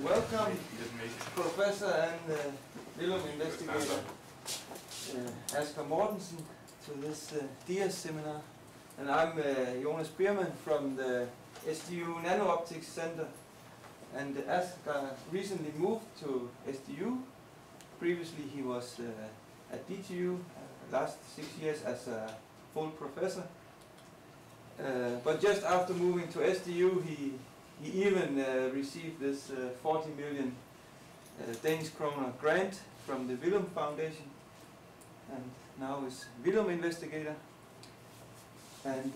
Welcome, Professor and uh, investigator uh, Asger Mortensen to this uh, DIAS seminar. And I'm uh, Jonas Beermann from the SDU Nano-Optics Center. And Asger recently moved to SDU. Previously he was uh, at DTU uh, last six years as a full professor. Uh, but just after moving to SDU he he even uh, received this uh, 40 million uh, Danish kroner grant from the Villum Foundation and now is Villum investigator. And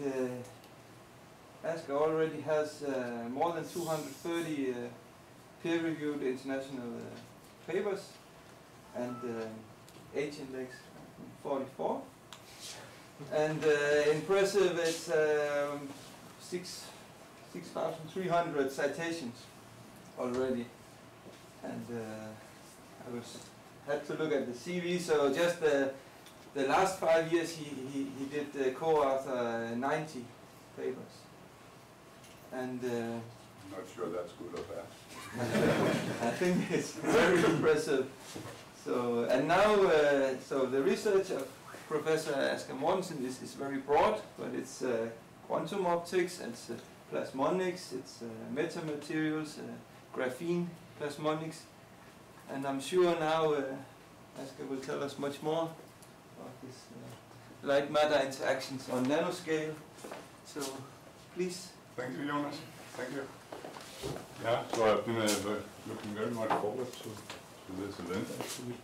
uh, already has uh, more than 230 uh, peer-reviewed international uh, papers and uh, H-index 44. And impressive, it's um, six 6,300 citations already. And uh, I was had to look at the CV, so just the, the last five years he, he, he did uh, co-author 90 papers. And uh, I'm not sure that's good or bad. I think it's very impressive. So, and now, uh, so the research of Professor Asger Mortensen is, is very broad, but it's uh, quantum optics, and plasmonics, it's uh, metamaterials, uh, graphene plasmonics, and I'm sure now uh, will tell us much more about this uh, light matter interactions on nanoscale. So please. Thank you, Jonas. Thank you. Yeah, so I've been uh, looking very much forward to, to this event actually.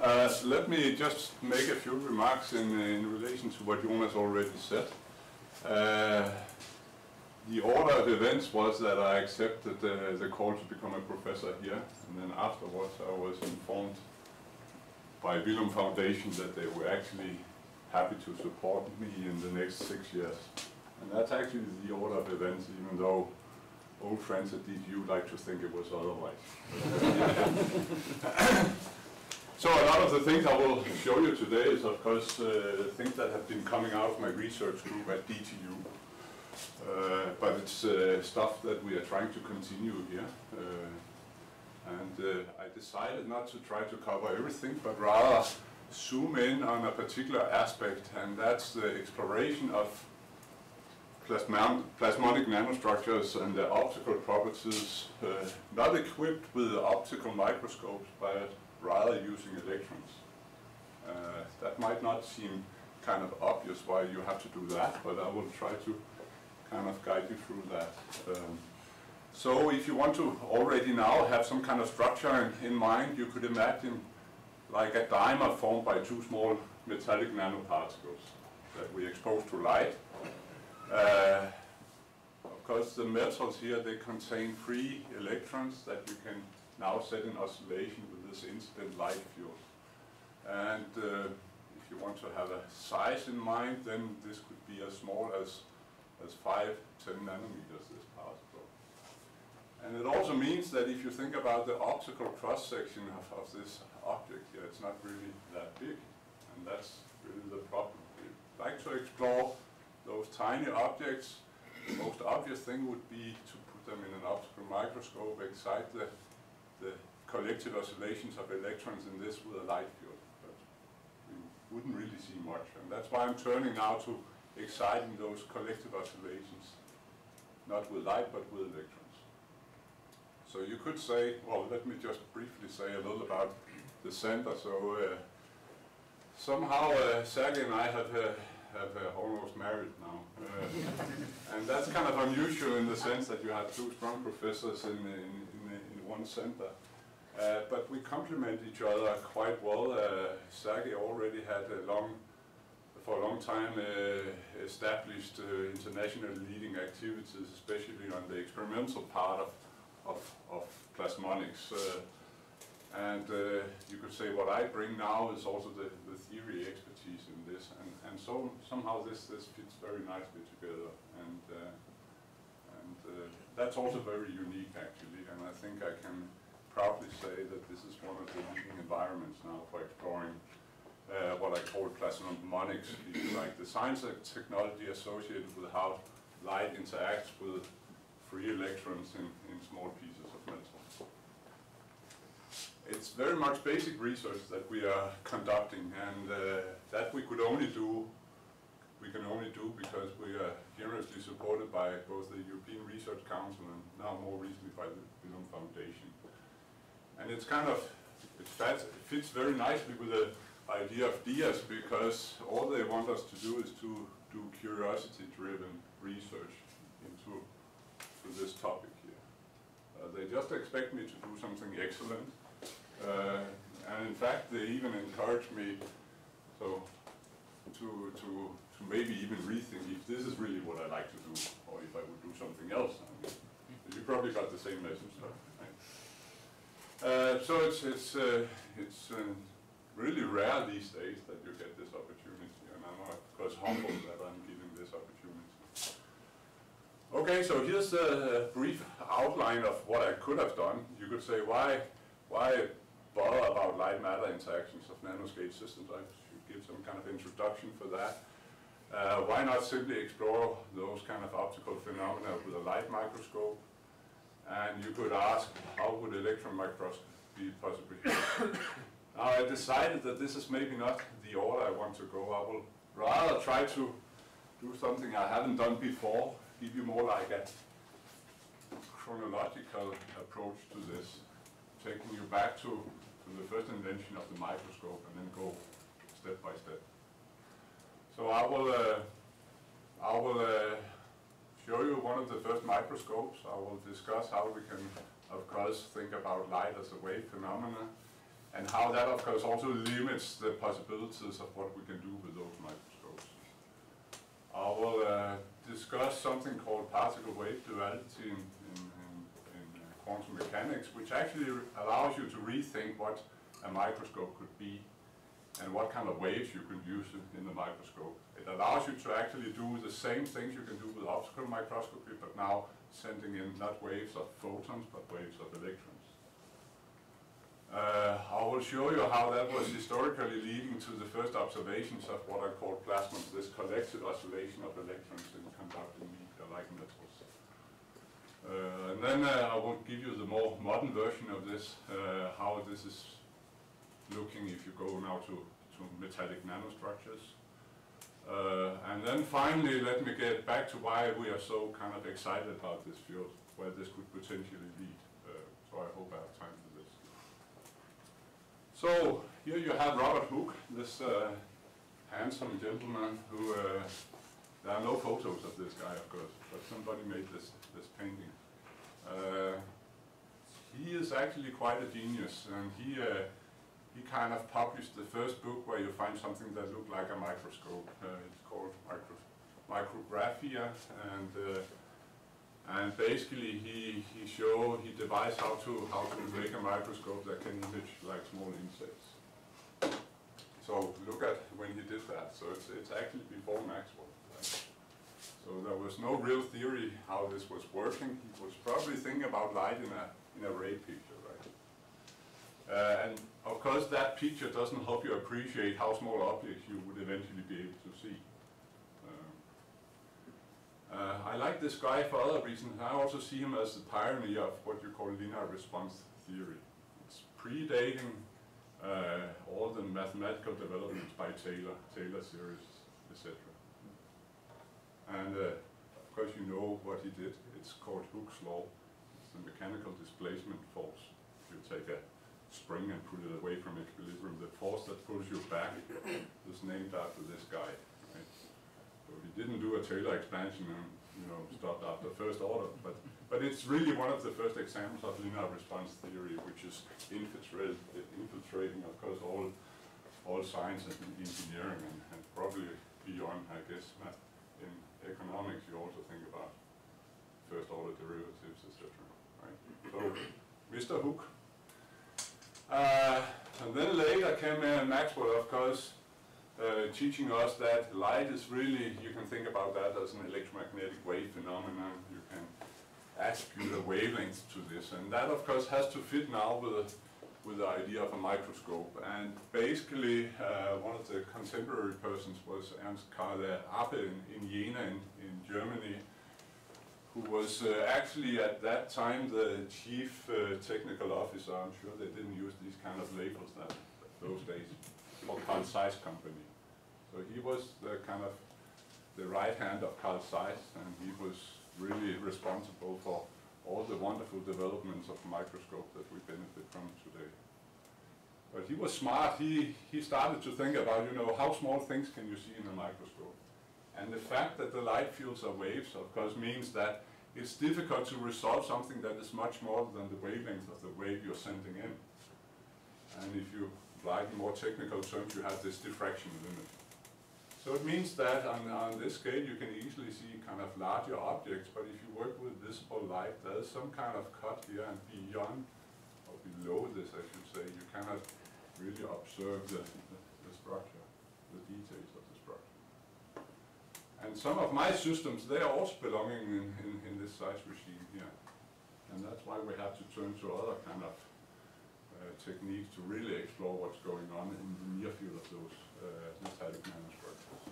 Uh, let me just make a few remarks in, in relation to what Jonas already said. Uh, the order of events was that I accepted uh, the call to become a professor here, and then afterwards I was informed by Villum Foundation that they were actually happy to support me in the next six years. And that's actually the order of events, even though old friends at DTU like to think it was otherwise. so a lot of the things I will show you today is of course uh, things that have been coming out of my research group at DTU. Uh, but it's uh, stuff that we are trying to continue here. Uh, and I decided not to try to cover everything, but rather zoom in on a particular aspect, and that's the exploration of plasmonic nanostructures and their optical properties, uh, not equipped with optical microscopes, but rather using electrons. Uh, that might not seem kind of obvious why you have to do that, but I will try to kind of guide you through that. Um, so if you want to already now have some kind of structure in, in, mind, you could imagine like a dimer formed by two small metallic nanoparticles that we expose to light. Uh, of course, the metals here, they contain free electrons that you can now set in oscillation with this incident light field. And uh, if you want to have a size in mind, then this could be as small as as 5, 10 nanometers, this particle. And it also means that if you think about the optical cross-section of, of this object here, it's not really that big. And that's really the problem. We like to explore those tiny objects. The most obvious thing would be to put them in an optical microscope, excite the, the collective oscillations of electrons in this with a light field. But we wouldn't really see much. And that's why I'm turning now to exciting those collective oscillations, not with light but with electrons. So you could say, well, let me just briefly say a little about the center. So uh, somehow uh, Sergey and I have, uh, have uh, almost married now. Uh, and that's kind of unusual in the sense that you have two strong professors in, in, in, in one center. Uh, but we complement each other quite well. Uh, Sergey already had a long for a long time uh, established uh, international leading activities, especially on the experimental part of, of, of plasmonics. Uh, and you could say what I bring now is also the, the theory expertise in this. And, and so somehow this, this fits very nicely together. And, and uh, that's also very unique actually. And I think I can proudly say that this is one of the leading environments now for exploring uh, what I call plasmonics, like the science and technology associated with how light interacts with free electrons in, in small pieces of metal. It's very much basic research that we are conducting, and uh, that we could only do, we can only do because we are generously supported by both the European Research Council and now more recently by the Villum Foundation. And it's kind of, it fits very nicely with the idea of DIAS because all they want us to do is to do curiosity-driven research into to this topic here. Uh, they just expect me to do something excellent, uh, and in fact, they even encourage me so to to to maybe even rethink if this is really what I like to do, or if I would do something else. I mean, you probably got the same message, right? Uh, so it's it's uh, it's uh, really rare these days that you get this opportunity, and I'm of course humbled that I'm given this opportunity. Okay, so here's a brief outline of what I could have done. You could say, why, why bother about light matter interactions of nanoscale systems? I should give some kind of introduction for that. Uh, why not simply explore those kind of optical phenomena with a light microscope? And you could ask, how would electron microscopy here? Now I decided that this is maybe not the order I want to go. I will rather try to do something I haven't done before, give you more like a chronological approach to this, taking you back to, to the first invention of the microscope and then go step by step. So I will, uh, I will uh, show you one of the first microscopes. I will discuss how we can, of course, think about light as a wave phenomena and how that, of course, also limits the possibilities of what we can do with those microscopes. I will uh, discuss something called particle wave duality in, in, in, in uh, quantum mechanics, which actually allows you to rethink what a microscope could be and what kind of waves you can use in the microscope. It allows you to actually do the same things you can do with optical microscopy, but now sending in not waves of photons, but waves of electrons. Uh, I will show you how that was historically leading to the first observations of what I call plasmons, this collective oscillation of electrons in conducting media-like metals. Uh, and then uh, I will give you the more modern version of this, uh, how this is looking if you go now to, to metallic nanostructures. Uh, and then finally, let me get back to why we are so kind of excited about this field, where this could potentially lead. Uh, so I hope I have time. So here you have Robert Hooke, this uh, handsome gentleman who, uh, there are no photos of this guy of course, but somebody made this, this painting. Uh, he is actually quite a genius and he, uh, he kind of published the first book where you find something that looked like a microscope. Uh, it's called micro, Micrographia and uh, and basically, he, he showed, he devised how to, how to make a microscope that can image like small insects. So look at when he did that. So it's, it's actually before Maxwell. Right? So there was no real theory how this was working. He was probably thinking about light in a, in a ray picture, right? Uh, and of course, that picture doesn't help you appreciate how small objects you would eventually be able to see. Uh, I like this guy for other reasons. I also see him as the pioneer of what you call linear response theory. It's predating uh, all the mathematical developments by Taylor, Taylor series, etc. And uh, of course you know what he did. It's called Hooke's law. It's the mechanical displacement force. If you take a spring and put it away from equilibrium, the force that pulls you back is named after this guy. Didn't do a Taylor expansion and you know stopped after first order, but but it's really one of the first examples of linear response theory, which is infiltrating, of course, all all science and engineering, and, and probably beyond, I guess. In economics, you also think about first order derivatives, etc. Right? So, Mr. Hooke. Uh, and then later came uh, Maxwell, of course, uh, teaching us that light is really, you can think about that as an electromagnetic wave phenomenon. You can attribute a wavelength to this. And that, of course, has to fit now with, with the idea of a microscope. And basically, uh, one of the contemporary persons was Ernst Karl Abbe in, in Jena in, in Germany, who was uh, actually at that time the chief uh, technical officer. I'm sure they didn't use these kind of labels that those days for Carl Zeiss company. So he was the kind of the right hand of Carl Zeiss, and he was really responsible for all the wonderful developments of microscope that we benefit from today. But he was smart. He, he started to think about, you know, how small things can you see in a microscope? And the fact that the light fields are waves, of course, means that it's difficult to resolve something that is much more than the wavelength of the wave you're sending in. And if you like more technical terms, you have this diffraction limit. So it means that on, on this scale you can easily see kind of larger objects, but if you work with visible light, there is some kind of cut here and beyond, or below this I should say, you cannot really observe the, the, structure, the details of the structure. And some of my systems, they are also belonging in, in, in this size regime here. And that's why we have to turn to other kind of techniques to really explore what's going on in the near field of those uh, metallic nanostructures.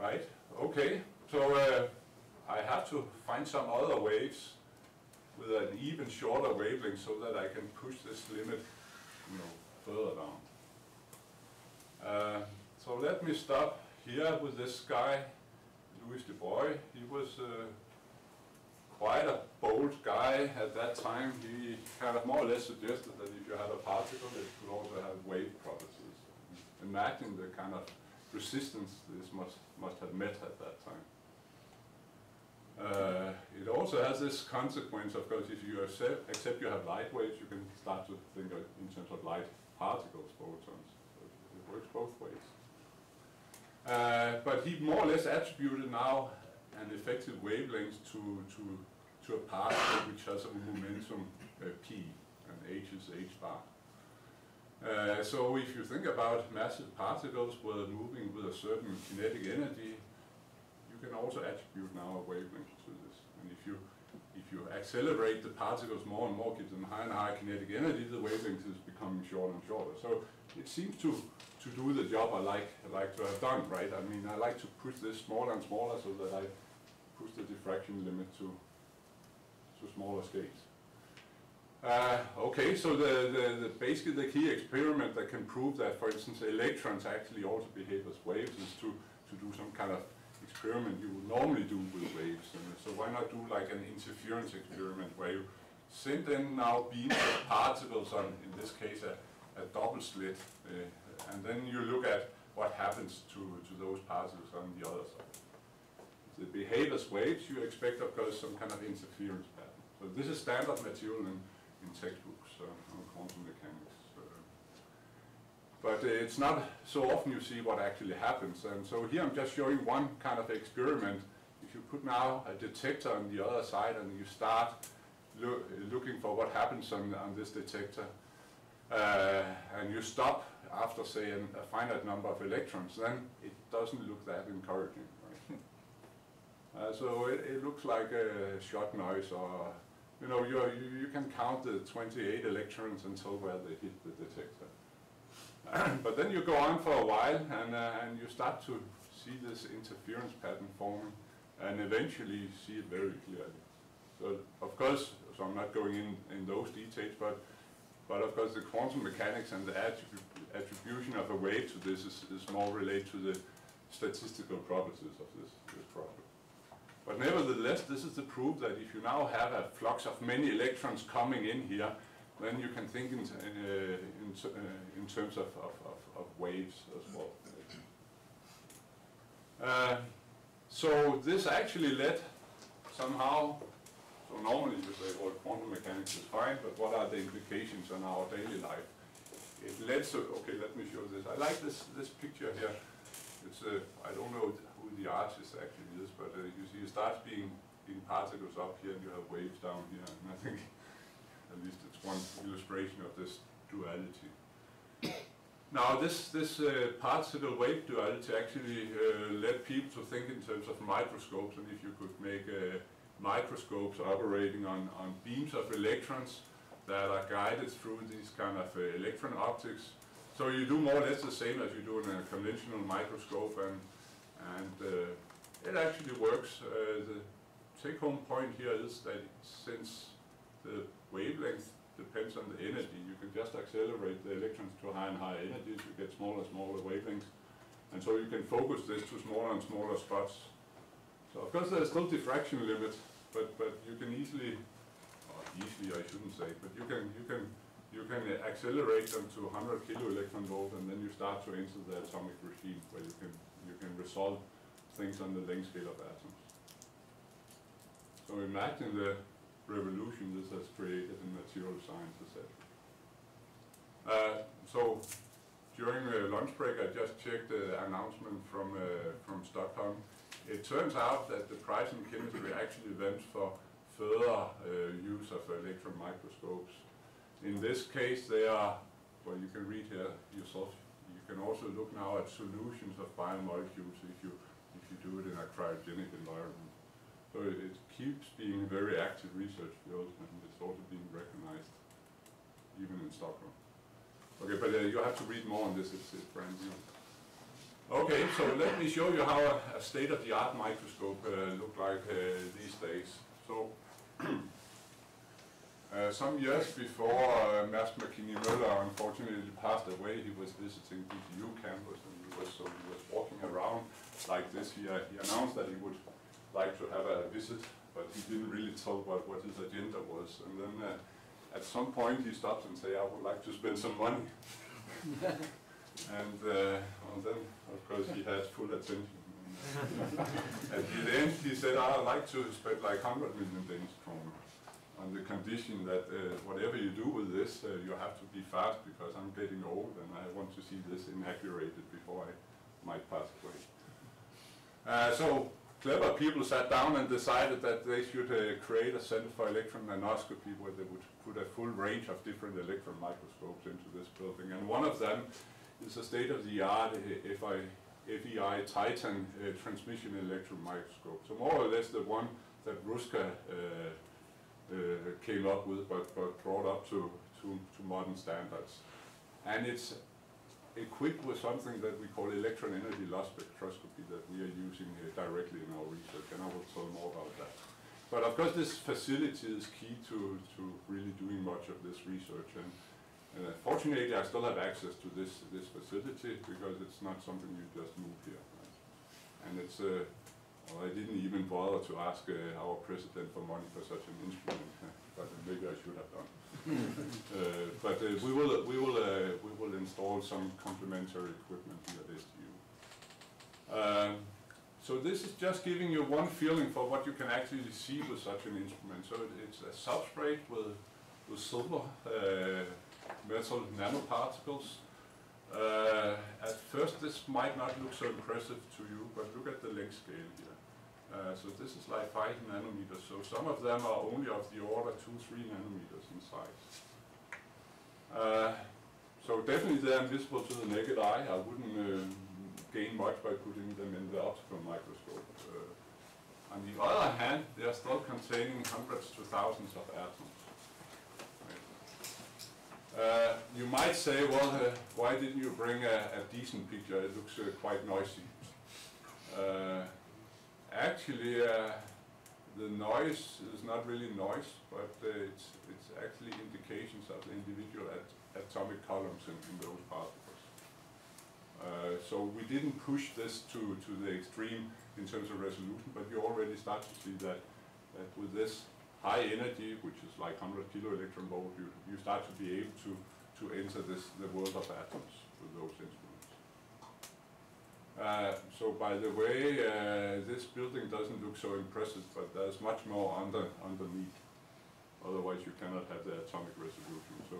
Right, okay, so uh, I have to find some other waves with an even shorter wavelength so that I can push this limit, you know, further down. Uh, so let me stop here with this guy, Louis de Broglie. He was uh, quite a bold guy at that time. He kind of more or less suggested that if you had a particle, it could also have wave properties. Imagine the kind of resistance this must, must have met at that time. Uh, it also has this consequence, of course, if you accept, accept you have light waves, you can start to think in terms of light particles, photons. So it works both ways. Uh, but he more or less attributed now an effective wavelength to, to, to a particle which has a momentum uh, p, and h is h bar. Uh, so if you think about massive particles were moving with a certain kinetic energy, you can also attribute now a wavelength to this. And if you if you accelerate the particles more and more, give them higher and higher kinetic energy, the wavelength is becoming shorter and shorter. So it seems to to do the job I like I like to have done, right? I mean, I like to push this smaller and smaller so that I push the diffraction limit to to smaller scales. Uh, okay, so the, the, the, basically the key experiment that can prove that, for instance, electrons actually also behave as waves is to, to do some kind of experiment you would normally do with waves. And so why not do like an interference experiment where you send in now beams of particles on, in this case, a, a double slit, uh, and then you look at what happens to, to those particles on the other side. Behave as waves, you expect, of course, some kind of interference pattern. So this is standard material in, in textbooks uh, on quantum mechanics. Uh, but uh, it's not so often you see what actually happens. And so here I'm just showing one kind of experiment. If you put now a detector on the other side and you start lo looking for what happens on, on this detector, uh, and you stop after, say, an, a finite number of electrons, then it doesn't look that encouraging. Uh, so it, it, looks like a shot noise or, you know, you, you, can count the 28 electrons until where they hit the detector. but then you go on for a while and, uh, and you start to see this interference pattern forming and eventually you see it very clearly. So of course, so I'm not going in, in those details, but, but of course the quantum mechanics and the attribu attribution of a wave to this is, is more related to the statistical properties of this, this problem. But nevertheless, this is the proof that if you now have a flux of many electrons coming in here, then you can think in, uh, in, uh, in terms of, of, of, of, waves as well. Uh, so this actually led somehow, so normally you say, well, quantum mechanics is fine, but what are the implications on our daily life? It led to, okay, let me show this. I like this, this picture here. It's, uh, I don't know who the artist actually is, but uh, you see it starts being, being particles up here and you have waves down here, and I think at least it's one illustration of this duality. Now this, this uh, particle wave duality actually uh, led people to think in terms of microscopes and if you could make uh, microscopes operating on, on beams of electrons that are guided through these kind of uh, electron optics. So you do more or less the same as you do in a conventional microscope and, and uh, it actually works. Uh, the take-home point here is that since the wavelength depends on the energy, you can just accelerate the electrons to higher and higher energies, you get smaller and smaller wavelengths, and so you can focus this to smaller and smaller spots. So of course there's still diffraction limit, but but you can easily, or easily I shouldn't say, but you can you can you can accelerate them to 100 kilo electron volt, and then you start to enter the atomic regime where you can you can resolve things on the length scale of atoms. So imagine the revolution this has created in material science, etc. Uh, so during the lunch break, I just checked the announcement from uh, from Stockholm. It turns out that the prize in chemistry actually went for further uh, use of electron microscopes. In this case, they are, well, you can read here yourself. Can also look now at solutions of biomolecules if you if you do it in a cryogenic environment. So it, it keeps being a very active research field, and it's also being recognized even in Stockholm. Okay, but uh, you have to read more on this, it's, it's brand new. Okay, so let me show you how a, a state-of-the-art microscope uh, look like uh, these days. So, uh, some years before uh, Mærsk Mc-Kinney Møller unfortunately passed away, he was visiting DTU campus and he was, so he was walking around like this. He, uh, he announced that he would like to have a visit, but he didn't really tell what, what his agenda was. And then uh, at some point he stopped and said, I would like to spend some money. and, uh, and then, of course, he had full attention. At the end, he said, I'd like to spend like 100 million Danish kroner on the condition that uh, whatever you do with this, uh, you have to be fast because I'm getting old and I want to see this inaugurated before I might pass away. Uh, so clever people sat down and decided that they should uh, create a center for electron nanoscopy where they would put a full range of different electron microscopes into this building. And one of them is a state-of-the-art uh, FEI Titan uh, transmission electron microscope. So more or less the one that Ruska uh, came up with, but, but brought up to, to, to modern standards. And it's equipped with something that we call electron energy loss spectroscopy that we are using uh, directly in our research, and I will tell more about that. But of course, this facility is key to, to really doing much of this research, and, uh, fortunately, I still have access to this this facility because it's not something you just move here, right? and it's. Uh, well, I didn't even bother to ask uh, our president for money for such an instrument, but maybe I should have done. Uh, But uh, we will, we will, uh, we will install some complementary equipment here at SDU. Um, So this is just giving you one feeling for what you can actually see with such an instrument. So it- it's a substrate with, with silver uh, metal nanoparticles. Uh, At first, this might not look so impressive to you, but look at the length scale here. Uh, So this is like five nanometers, so some of them are only of the order two, three nanometers in size. Uh, So definitely they're invisible to the naked eye. I wouldn't uh, gain much by putting them in the optical microscope. Uh, On the other hand, they are still containing hundreds to thousands of atoms. Uh, You might say, well, uh, why didn't you bring a a decent picture? It looks quite noisy. Uh, Actually, uh, the noise is not really noise, but uh, it's, it's actually indications of the individual at, atomic columns in, in those particles. Uh, so we didn't push this to, to the extreme in terms of resolution, but you already start to see that, that with this high energy, which is like 100 kilo electron volt, you, you start to be able to, to enter this, the world of atoms with those instruments. Uh, So by the way, uh, this building doesn't look so impressive, but there's much more under, underneath. Otherwise, you cannot have the atomic resolution. So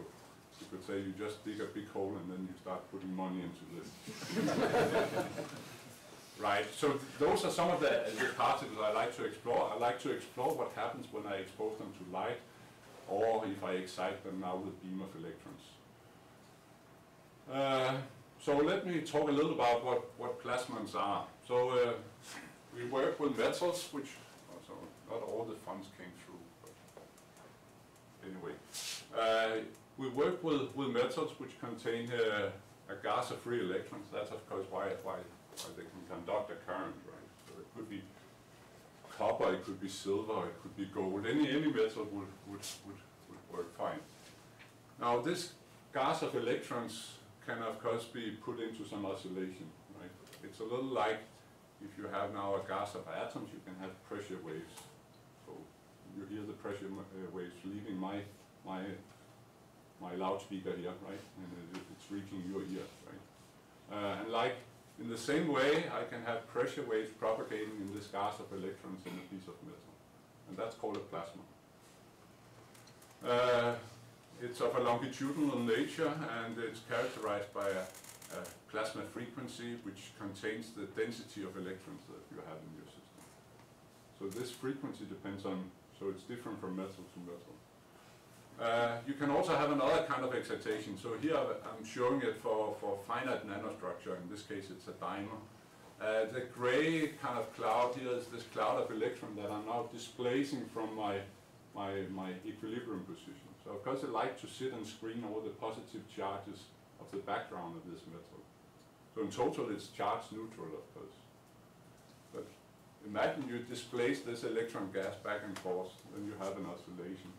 you could say you just dig a big hole and then you start putting money into this. Right, so those are some of the, the particles I like to explore. I like to explore what happens when I expose them to light or if I excite them now with beam of electrons. Uh, so let me talk a little about what, what plasmons are. So uh, we work with metals, which also not all the funds came through, but anyway. Uh, we work with, with metals which contain uh, a gas of free electrons. That's of course why, why, why they can conduct a current, right? So it could be copper, it could be silver, it could be gold. Any, any metal would, would, would, would work fine. Now this gas of electrons can of course be put into some oscillation, right? It's a little like if you have now a gas of atoms, you can have pressure waves. So you hear the pressure uh, waves leaving my, my, my loudspeaker here, right? And it's reaching your ear, right? Uh, and like in the same way, I can have pressure waves propagating in this gas of electrons in a piece of metal. And that's called a plasma. Uh, it's of a longitudinal nature and it's characterized by a, a, plasma frequency which contains the density of electrons that you have in your system. So this frequency depends on, so it's different from metal to metal. Uh, you can also have another kind of excitation. So here I'm showing it for, for finite nanostructure. In this case it's a dimer. Uh, the gray kind of cloud here is this cloud of electrons that are now displacing from my, my, my equilibrium position. So of course I like to sit and screen all the positive charges of the background of this metal. So in total it's charge neutral of course. But imagine you displace this electron gas back and forth, then you have an oscillation.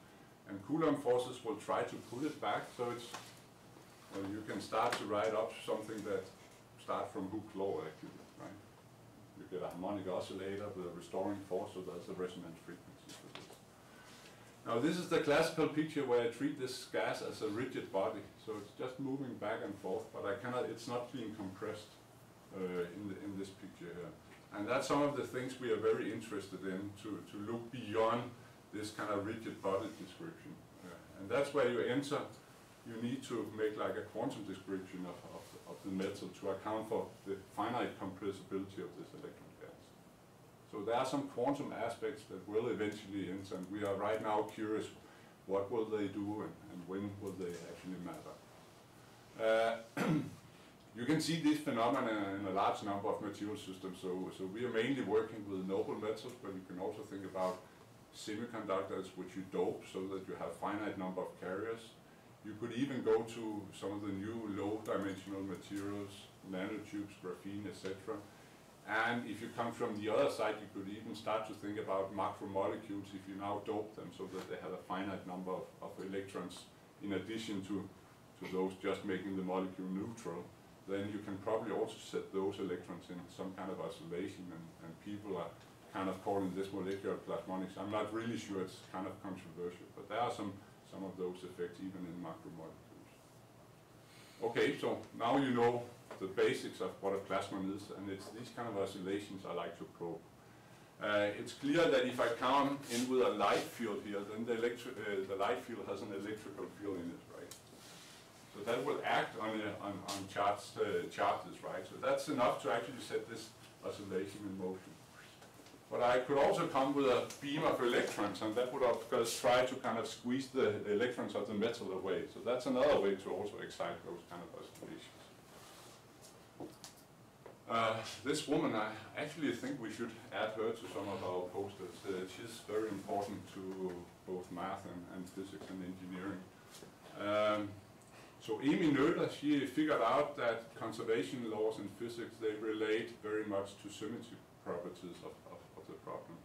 And Coulomb forces will try to pull it back, so it's, well, you can start to write up something that start from Hooke's law actually, right? You get a harmonic oscillator with a restoring force, so there's a resonance frequency. Now this is the classical picture where I treat this gas as a rigid body, so it's just moving back and forth, but I cannot, it's not being compressed uh, in, the, in this picture here. And that's some of the things we are very interested in, to, to look beyond this kind of rigid body description. Uh, and that's where you enter, you need to make like a quantum description of, of, of the metal to account for the finite compressibility of this electron. So there are some quantum aspects that will eventually enter, and we are right now curious what will they do and, and when will they actually matter. Uh, you can see this phenomena in a large number of material systems, so, so we are mainly working with noble metals, but you can also think about semiconductors which you dope so that you have finite number of carriers. You could even go to some of the new low dimensional materials, nanotubes, graphene, etc. And if you come from the other side, you could even start to think about macromolecules if you now dope them so that they have a finite number of, of electrons in addition to, to those just making the molecule neutral. Then you can probably also set those electrons in some kind of oscillation and, and people are kind of calling this molecular plasmonics. I'm not really sure it's kind of controversial, but there are some, some of those effects even in macromolecules. Okay, so now you know the basics of what a plasmon is, and it's these kind of oscillations I like to probe. Uh, it's clear that if I come in with a light field here, then the, uh, the light field has an electrical field in it, right? So that will act on, a, on, on charts, uh, charges, right? So that's enough to actually set this oscillation in motion. But I could also come with a beam of electrons, and that would of course try to kind of squeeze the electrons of the metal away. So that's another way to also excite those kind of oscillations. Uh, this woman, I actually think we should add her to some of our posters. Uh, she's very important to both math and, and physics and engineering. Um, so Emmy Noether, she figured out that conservation laws in physics, they relate very much to symmetry properties of, problem.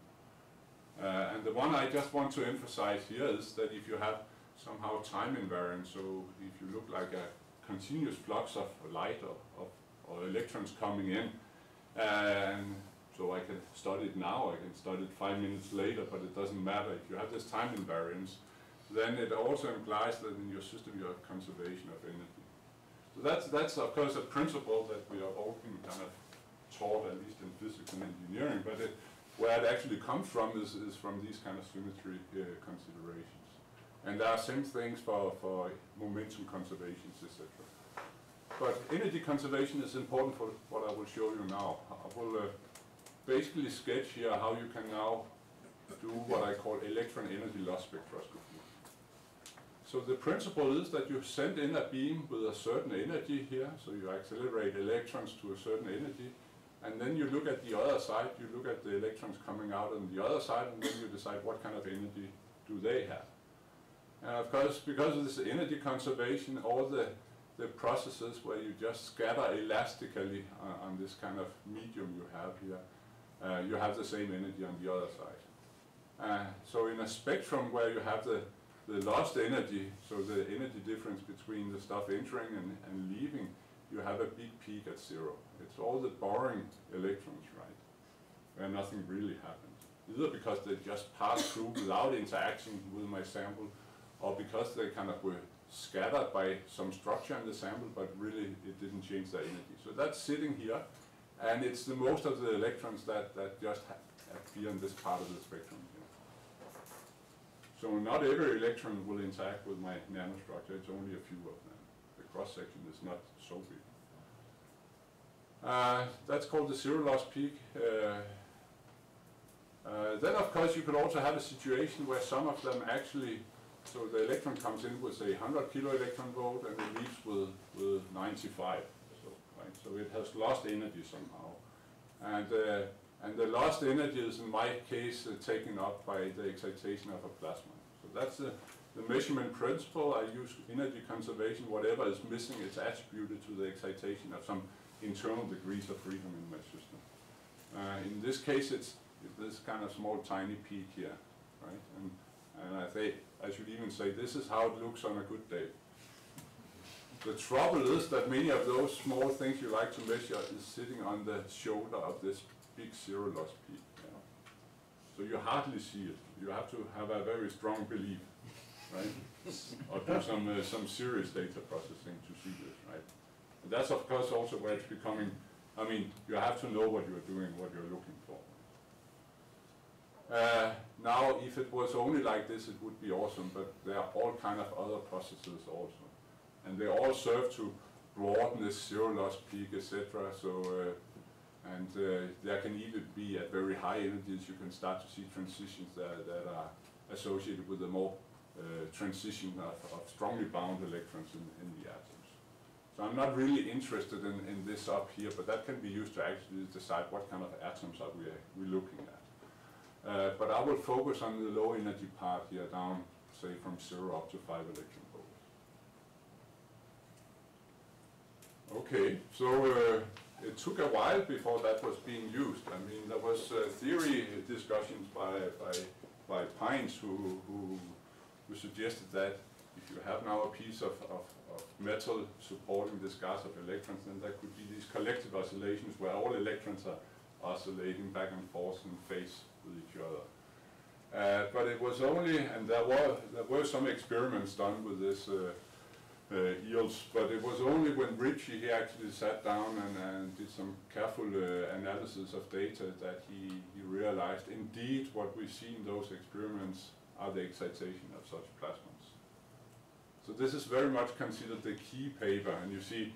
Uh, and the one I just want to emphasize here is that if you have somehow time invariant, so if you look like a continuous flux of light or, of or electrons coming in. And so I can study it now, I can study it five minutes later, but it doesn't matter. If you have this time invariance, then it also implies that in your system you have conservation of energy. So that's, that's of course a principle that we are all kind of taught, at least in physics and engineering, but it, where it actually comes from is, is from these kind of symmetry uh, considerations. And there are same things for, for momentum conservations, etc. But energy conservation is important for what I will show you now. I will uh, basically sketch here how you can now do what I call electron energy loss spectroscopy. So the principle is that you send in a beam with a certain energy here, so you accelerate electrons to a certain energy, and then you look at the other side, you look at the electrons coming out on the other side, and then you decide what kind of energy do they have. And of course, because of this energy conservation, all the the processes where you just scatter elastically uh, on this kind of medium you have here. uh, you have the same energy on the other side. Uh, so in a spectrum where you have the, the lost energy, so the energy difference between the stuff entering and, and leaving, you have a big peak at zero. It's all the boring electrons, right, where nothing really happens. Either because they just passed through without interaction with my sample, or because they kind of were scattered by some structure in the sample, but really it didn't change their energy. So that's sitting here, and it's the most of the electrons that, that just appear in this part of the spectrum here. So not every electron will interact with my nanostructure, it's only a few of them. The cross-section is not so big. Uh, that's called the zero loss peak. Uh, uh, then of course you could also have a situation where some of them actually, so the electron comes in with a 100 kilo electron volt and it leaves with, with 95. So, right, so it has lost energy somehow. And, uh, and the lost energy is in my case uh, taken up by the excitation of a plasma. So that's the, the measurement principle. I use energy conservation. Whatever is missing is attributed to the excitation of some internal degrees of freedom in my system. Uh, in this case, it's this kind of small tiny peak here, right? And, and I think I should even say this is how it looks on a good day. The trouble is that many of those small things you like to measure is sitting on the shoulder of this big zero loss peak. Know? So you hardly see it. You have to have a very strong belief, right? or do some, uh, some serious data processing to see this, right? And that's of course also where it's becoming, I mean, you have to know what you're doing, what you're looking for. Uh, now, if it was only like this, it would be awesome, but there are all kind of other processes also. And they all serve to broaden the zero loss peak, etc. So, uh, and uh, there can even be at very high energies, you can start to see transitions that, that are associated with the more uh, transition of, of strongly bound electrons in, in the atoms. So I'm not really interested in, in this up here, but that can be used to actually decide what kind of atoms are we, we looking at. Uh, but I will focus on the low energy part here down, say from 0 up to 5 electron volts. Okay, so uh, it took a while before that was being used. I mean, there was uh, theory discussions by, by, by Pines who, who, who suggested that if you have now a piece of, of, of metal supporting this gas of electrons, then there could be these collective oscillations where all electrons are oscillating back and forth in phase with each other. Uh, but it was only, and there were, there were some experiments done with this uh, uh, EELS, but it was only when Ritchie he actually sat down and, and did some careful uh, analysis of data that he, he realized indeed what we see in those experiments are the excitation of such plasmas. So this is very much considered the key paper, and you see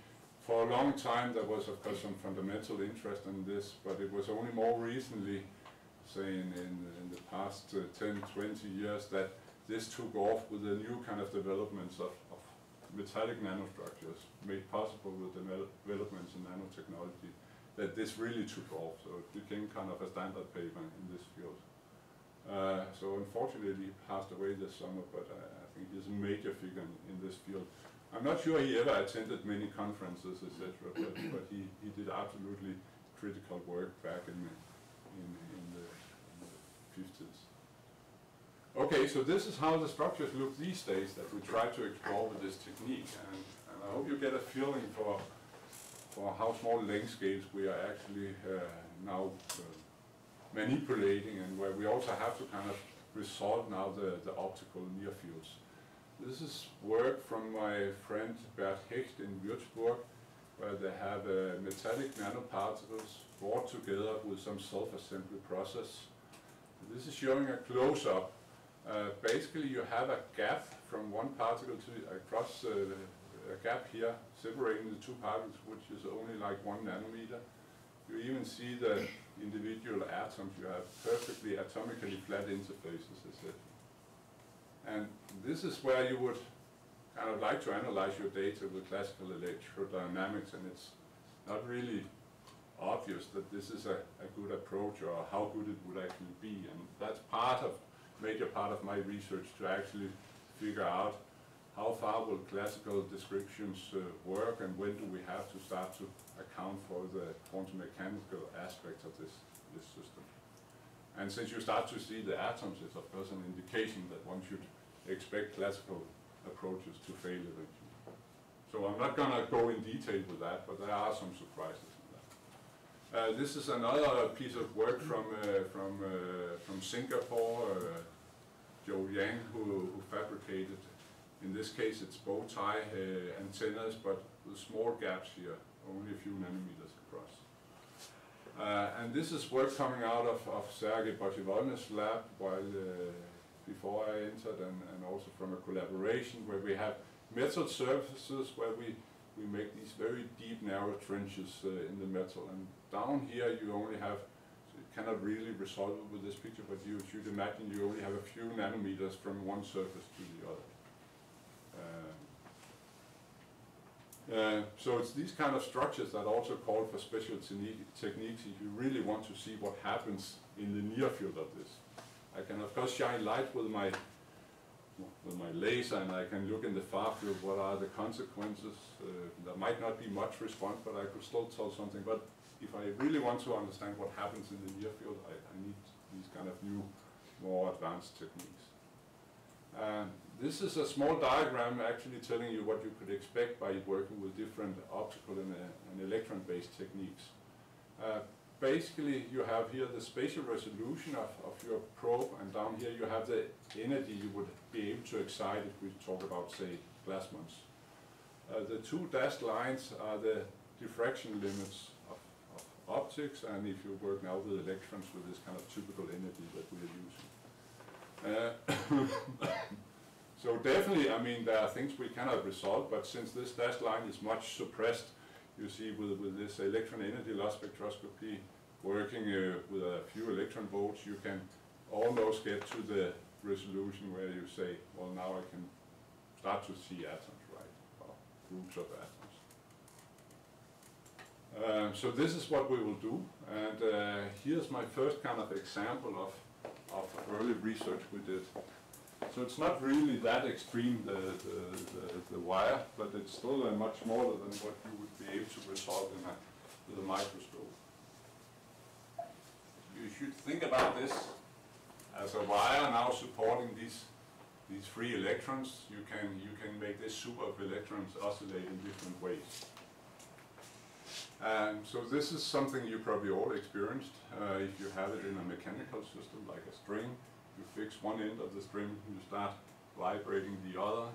for a long time there was of course some fundamental interest in this, but it was only more recently say in, in, in the past uh, 10, 20 years that this took off with the new kind of developments of, of metallic nanostructures made possible with the developments in nanotechnology, that this really took off. So it became kind of a standard paper in this field. Uh, so unfortunately he passed away this summer, but I, I think he's a major figure in, in, this field. I'm not sure he ever attended many conferences, etc., but, but he, he did absolutely critical work back in, in, in the 50s. Okay, so this is how the structures look these days that we try to explore with this technique. And, and I hope you get a feeling for, for how small length scales we are actually uh, now uh, manipulating and where we also have to kind of resolve now the, the optical near fields. This is work from my friend Bert Hecht in Würzburg, where they have uh, metallic nanoparticles brought together with some self-assembly process this is showing a close-up. Uh, basically, you have a gap from one particle to across uh, a gap here, separating the two particles, which is only like one nanometer. You even see the individual atoms. You have perfectly atomically flat interfaces, etc. And this is where you would kind of like to analyze your data with classical electrodynamics, and it's not really obvious that this is a, a good approach or how good it would actually be. And that's part of, major part of my research to actually figure out how far will classical descriptions uh, work and when do we have to start to account for the quantum mechanical aspects of this, this system. And since you start to see the atoms, it's of course an indication that one should expect classical approaches to fail eventually. So I'm not gonna go in detail with that, but there are some surprises in that. Uh, this is another piece of work from, uh, from, uh, from Singapore, uh, Joel Yang, who, who fabricated, in this case it's bow tie uh, antennas, but with small gaps here, only a few nanometers across. Uh, and this is work coming out of, of Sergey Bozhevolnyi's lab while, uh, before I entered and, and also from a collaboration where we have metal surfaces where we, we make these very deep narrow trenches uh, in the metal and down here you only have cannot really resolve it with this picture but you should imagine you only have a few nanometers from one surface to the other. Um, uh, so it's these kind of structures that also call for special techniques if you really want to see what happens in the near field of this. I can of course shine light with my with my laser and I can look in the far field what are the consequences. Uh, there might not be much response but I could still tell something but if I really want to understand what happens in the near field I, I need these kind of new more advanced techniques. Um, this is a small diagram actually telling you what you could expect by working with different optical and, uh, and electron-based techniques. Uh, basically, you have here the spatial resolution of, of your probe, and down here you have the energy you would be able to excite if we talk about, say, plasmons. Uh, the two dashed lines are the diffraction limits of, of optics, and if you work now with electrons with this kind of typical energy that we are using. Uh, So definitely, I mean, there are things we cannot resolve, but since this dashed line is much suppressed, you see with, with this electron energy loss spectroscopy working uh, with a few electron volts, you can almost get to the resolution where you say, well, now I can start to see atoms, right, or groups of atoms. Um, so this is what we will do, and uh, here's my first kind of example of, of early research we did. So it's not really that extreme, the, the, the, the wire, but it's still uh, much smaller than what you would be able to resolve in a, with a microscope. You should think about this as a wire now supporting these these free electrons. You can you can make this soup of electrons oscillate in different ways. Um, so this is something you probably all experienced uh, if you have it in a mechanical system like a string you fix one end of the string, you start vibrating the other,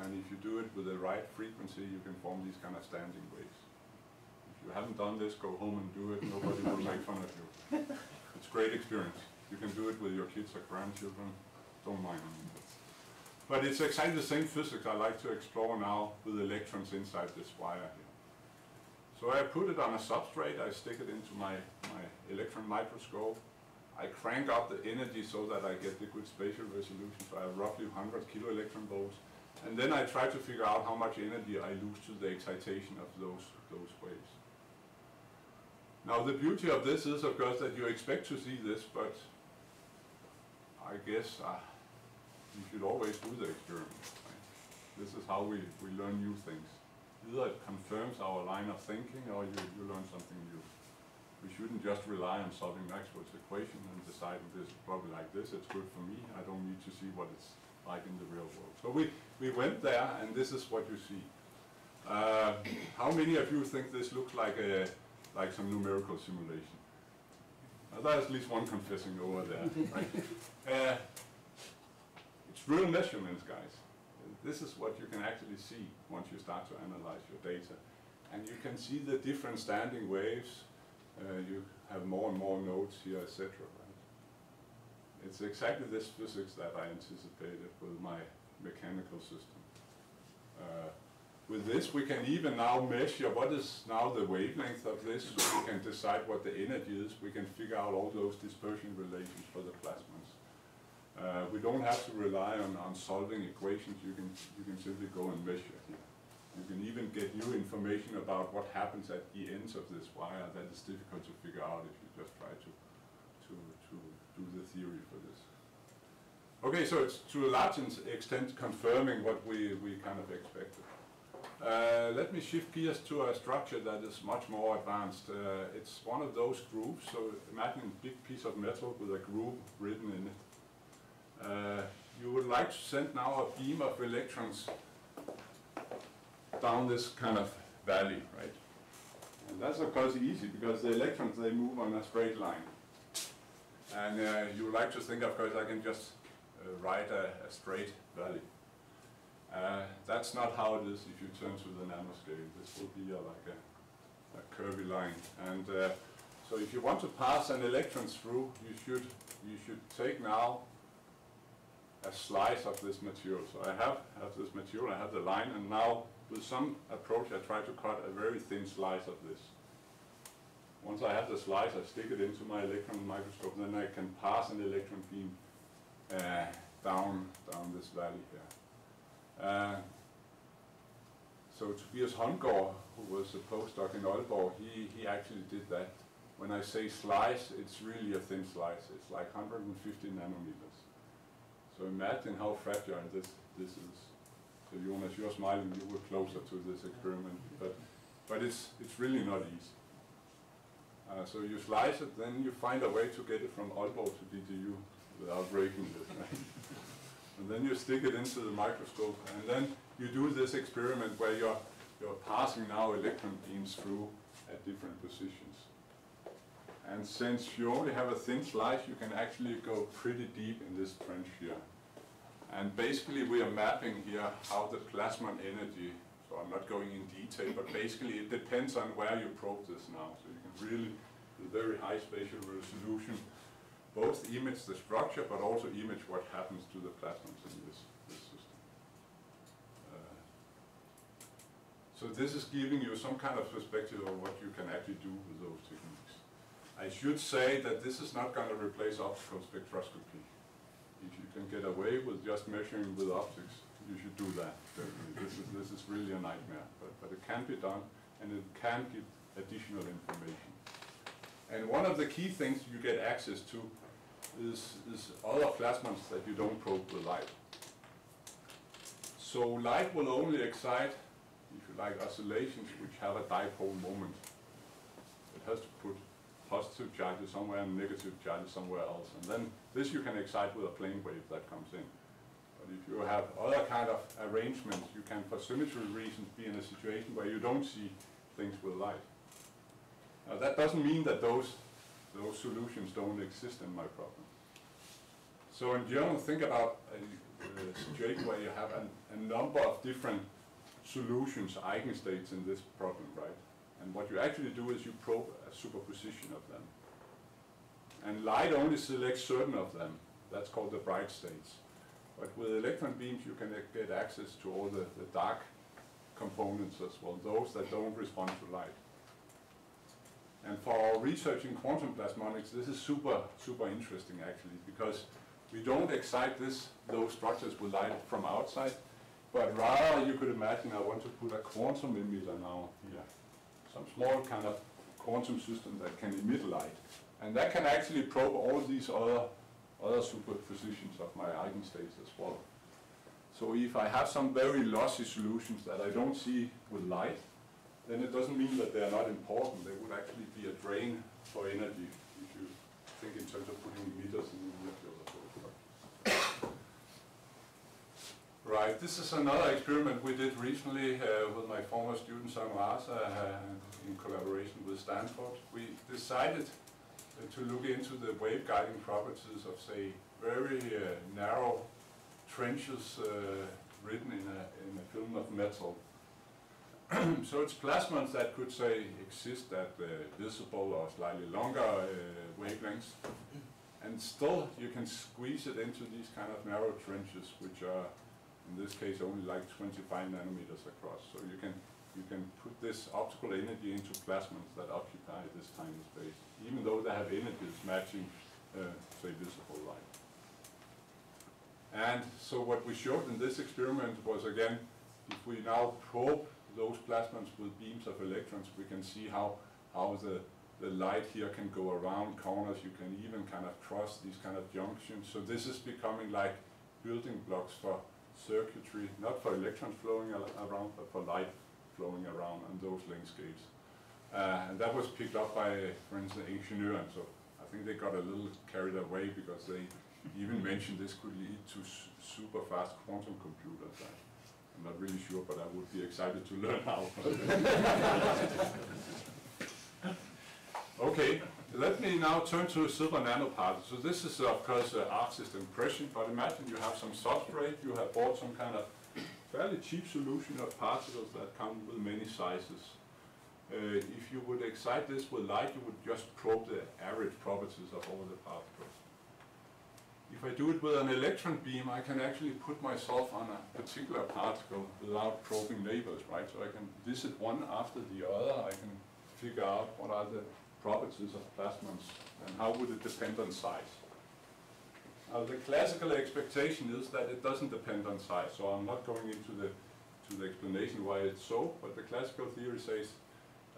and if you do it with the right frequency, you can form these kind of standing waves. If you haven't done this, go home and do it, nobody will make fun of you. It's great experience. You can do it with your kids or grandchildren, don't mind them. But it's exactly the same physics I like to explore now with electrons inside this wire here. So I put it on a substrate, I stick it into my, my electron microscope, I crank up the energy so that I get the good spatial resolution, so I have roughly 100 kilo electron volts. And then I try to figure out how much energy I lose to the excitation of those, those waves. Now the beauty of this is of course that you expect to see this, but I guess uh, you should always do the experiment. Right? This is how we, we learn new things. Either it confirms our line of thinking or you, you learn something new we shouldn't just rely on solving Maxwell's equation and deciding this is probably like this, it's good for me, I don't need to see what it's like in the real world. So we, we went there and this is what you see. Uh, how many of you think this looks like a like some numerical simulation? Uh, there's at least one confessing over there. Right? Uh, it's real measurements, guys. This is what you can actually see once you start to analyze your data. And you can see the different standing waves, you have more and more nodes here, etc. Right? It's exactly this physics that I anticipated with my mechanical system. Uh, with this, we can even now measure what is now the wavelength of this. we can decide what the energy is. We can figure out all those dispersion relations for the plasmons. Uh, we don't have to rely on, on solving equations. You can, you can simply go and measure here. You can even get new information about what happens at the ends of this wire that is difficult to figure out if you just try to, to, to do the theory for this. Okay, so it's to a large extent confirming what we, we kind of expected. Uh, let me shift gears to a structure that is much more advanced. Uh, it's one of those grooves, so imagine a big piece of metal with a groove written in it. Uh, you would like to send now a beam of electrons down this kind of valley, right? And that's of course easy because the electrons they move on a straight line. And uh, you like to think, of course, I can just uh, write a, a straight valley. Uh, that's not how it is if you turn to the nanoscale. This will be a, like a, a curvy line. And uh, so if you want to pass an electron through, you should, you should take now a slice of this material. So I have, have this material, I have the line, and now with some approach I try to cut a very thin slice of this. Once I have the slice, I stick it into my electron microscope, then I can pass an electron beam uh, down, down this valley here. Uh, so Tobias Holmgaard, who was a postdoc in Aalborg, he, he actually did that. When I say slice, it's really a thin slice. It's like 150 nanometers. So imagine how fragile this, this is. So Jonas, you're smiling, you were closer to this experiment, but, but it's, it's really not easy. Uh, so you slice it, then you find a way to get it from Aalborg to DTU without breaking it. And then you stick it into the microscope, and then you do this experiment where you're, you're passing now electron beams through at different positions. And since you only have a thin slice, you can actually go pretty deep in this trench here. And basically we are mapping here how the plasma energy, so I'm not going in detail, but basically it depends on where you probe this now. So you can really, with very high spatial resolution, both image the structure, but also image what happens to the plasmons in this, this system. Uh, so this is giving you some kind of perspective of what you can actually do with those techniques. I should say that this is not going to replace optical spectroscopy. If you can get away with just measuring with optics, you should do that. This is, this is really a nightmare, but, but it can be done and it can give additional information. And one of the key things you get access to is, is other plasmons that you don't probe with light. So light will only excite, if you like, oscillations which have a dipole moment. It has to put positive charges somewhere and negative charges somewhere else. And then this you can excite with a plane wave that comes in. But if you have other kind of arrangements, you can, for symmetry reasons, be in a situation where you don't see things with light. Now that doesn't mean that those, those solutions don't exist in my problem. So in general, think about a, a situation where you have an, a number of different solutions, eigenstates in this problem, right? And what you actually do is you probe a superposition of them. And light only selects certain of them. That's called the bright states. But with electron beams, you can get access to all the, the dark components as well, those that don't respond to light. And for our research in quantum plasmonics, this is super, super interesting actually, because we don't excite this, those structures with light from outside, but rather you could imagine I want to put a quantum emitter now here. Some small kind of quantum system that can emit light. And that can actually probe all these other, other superpositions of my eigenstates as well. So if I have some very lossy solutions that I don't see with light, then it doesn't mean that they are not important. They would actually be a drain for energy if you think in terms of putting meters in the near field. Right, this is another experiment we did recently uh, with my former student Søren Raza uh, in collaboration with Stanford. We decided to look into the wave guiding properties of, say, very uh, narrow trenches uh, written in a, in a film of metal. so it's plasmons that could say exist at uh, visible or slightly longer uh, wavelengths, and still you can squeeze it into these kind of narrow trenches, which are in this case only like 25 nanometers across. So you can you can put this optical energy into plasmons that occupy this tiny space, even though they have energies matching, uh, say, visible light. And so what we showed in this experiment was again, if we now probe those plasmons with beams of electrons, we can see how, how the, the light here can go around corners. You can even kind of cross these kind of junctions. So this is becoming like building blocks for, circuitry, not for electrons flowing around, but for light flowing around on those landscapes. Uh, and that was picked up by, for instance, Ingeniøren, so I think they got a little carried away because they even mentioned this could lead to super fast quantum computers. I- I'm not really sure, but I would be excited to learn how. Okay, let me now turn to silver nanoparticles. So this is of course an artist impression, but imagine you have some substrate, you have bought some kind of fairly cheap solution of particles that come with many sizes. Uh, if you would excite this with light, you would just probe the average properties of all the particles. If I do it with an electron beam, I can actually put myself on a particular particle without probing neighbors, right? So I can visit one after the other, I can figure out what are the properties of plasmons and how would it depend on size. The classical expectation is that it doesn't depend on size, so I'm not going into the, to the explanation why it's so, but the classical theory says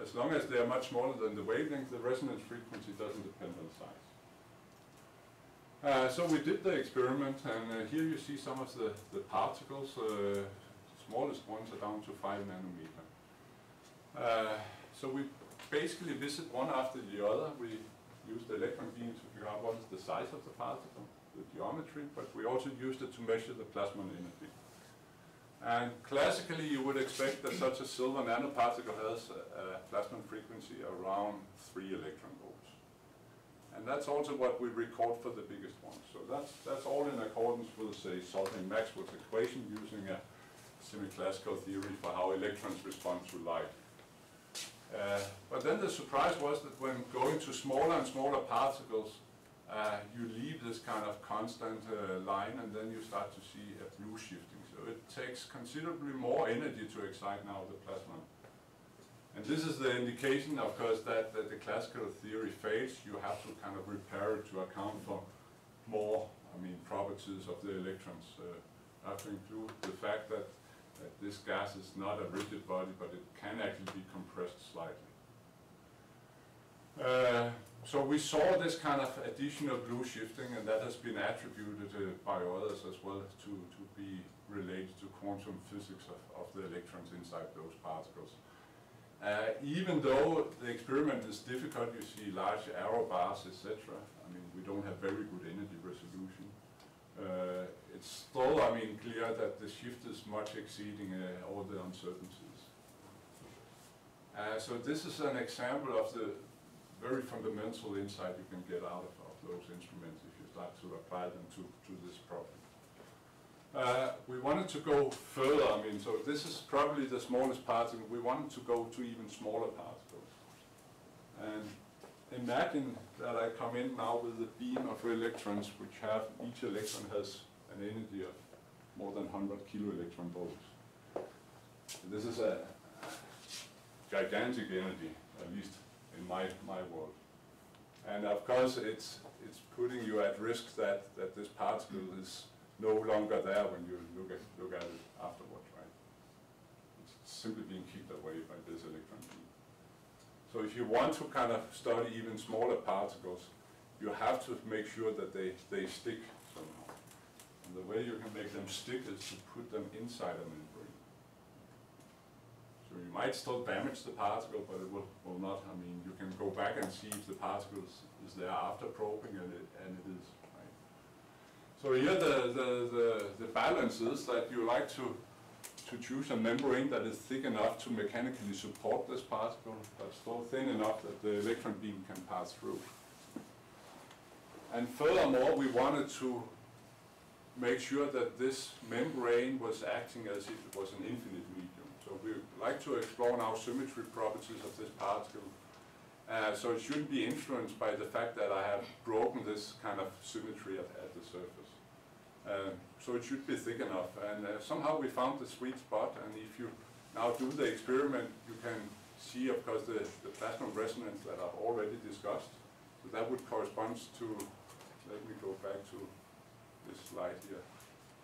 as long as they are much smaller than the wavelength, the resonance frequency doesn't depend on size. Uh, so we did the experiment, and uh, here you see some of the, the particles. Uh, smallest ones are down to 5 nanometer. Uh, so we basically visit one after the other. We use the electron beam to figure out what is the size of the particle, the geometry, but we also used it to measure the plasmon energy. And classically, you would expect that such a silver nanoparticle has a, a plasmon frequency around 3 electron volts. And that's also what we record for the biggest ones. So that's, that's all in accordance with, say, solving Maxwell's equation using a semi-classical theory for how electrons respond to light. Uh, but then the surprise was that when going to smaller and smaller particles, uh, you leave this kind of constant uh, line and then you start to see a blue shifting. So it takes considerably more energy to excite now the plasma. And this is the indication, of course, that, that the classical theory fails. You have to kind of repair it to account for more, I mean, properties of the electrons. Uh, I have to include the fact that, that this gas is not a rigid body, but it can actually be compressed slightly. So we saw this kind of additional blue shifting, and that has been attributed uh, by others as well to, to be related to quantum physics of, of the electrons inside those particles. Uh, even though the experiment is difficult, you see large arrow bars, etc. I mean, we don't have very good energy resolution. Uh, it's still, I mean, clear that the shift is much exceeding uh, all the uncertainties. Uh, so this is an example of the very fundamental insight you can get out of, of those instruments if you start to apply them to, to this problem. Uh, we wanted to go further, I mean, so this is probably the smallest particle. We wanted to go to even smaller particles. And imagine that I come in now with a beam of electrons which have, each electron has an energy of more than 100 kilo electron volts. This is a gigantic energy, at least in my, my world. And of course, it's, it's putting you at risk that, that this particle is no longer there when you look at, look at it afterwards, right? It's simply being kicked away by this electron beam. So if you want to kind of study even smaller particles, you have to make sure that they, they stick somehow. And the way you can make them stick is to put them inside a membrane. So you might still damage the particle, but it will, will not. I mean, you can go back and see if the particle is, there after probing, and it, and it is. Right? So here the, the, the, the balance is that you like to, to choose a membrane that is thick enough to mechanically support this particle, but still thin enough that the electron beam can pass through. And furthermore, we wanted to make sure that this membrane was acting as if it was an infinite medium. We like to explore now symmetry properties of this particle. Uh, so it shouldn't be influenced by the fact that I have broken this kind of symmetry at, at the surface. Uh, so it should be thick enough. And uh, somehow we found the sweet spot. And if you now do the experiment, you can see, of course, the, the plasma resonance that I've already discussed. So that would correspond to, let me go back to this slide here.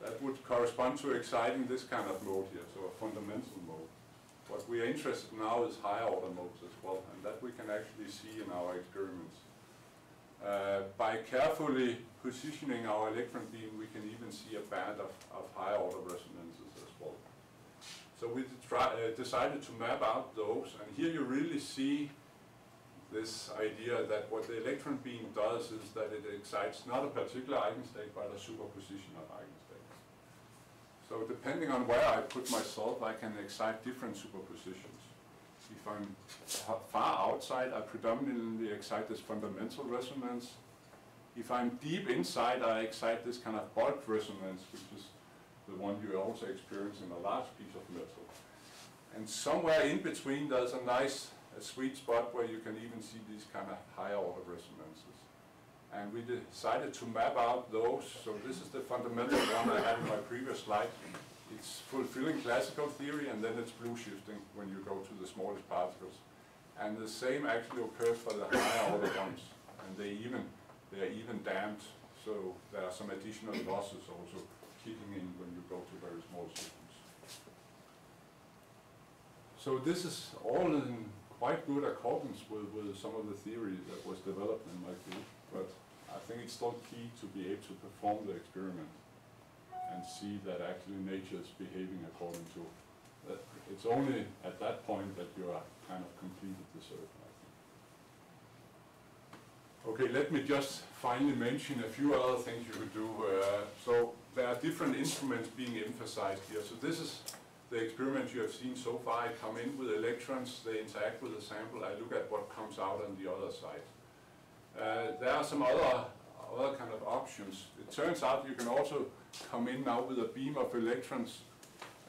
That would correspond to exciting this kind of mode here, so a fundamental mode. What we are interested in now is higher order modes as well, and that we can actually see in our experiments. Uh, by carefully positioning our electron beam, we can even see a band of, of higher order resonances as well. So we try, uh, decided to map out those, and here you really see this idea that what the electron beam does is that it excites not a particular eigenstate, but a superposition of eigenstates. So depending on where I put myself, I can excite different superpositions. If I'm far outside, I predominantly excite this fundamental resonance. If I'm deep inside, I excite this kind of bulk resonance, which is the one you also experience in a large piece of metal. And somewhere in between, there's a nice a sweet spot where you can even see these kind of higher order resonances. And we decided to map out those. So this is the fundamental one I had in my previous slide. It's fulfilling classical theory, and then it's blue shifting when you go to the smallest particles. And the same actually occurs for the higher order ones, and they even they are even damped. So there are some additional losses also kicking in when you go to very small systems. So this is all in quite good accordance with, with some of the theory that was developed in my field, but I think it's still key to be able to perform the experiment and see that actually nature is behaving according to. That it's only at that point that you are kind of completed the circle, I think. Okay, let me just finally mention a few other things you could do. Uh, so there are different instruments being emphasized here. So this is the experiment you have seen so far. I come in with electrons, they interact with the sample, I look at what comes out on the other side. Uh, there are some other, other kind of options. It turns out you can also come in now with a beam of electrons